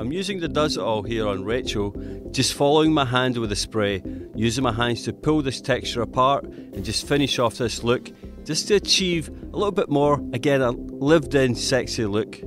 I'm using the Does It All here on Retro, just following my hand with the spray, using my hands to pull this texture apart and just finish off this look, just to achieve a little bit more, again, a lived in sexy look.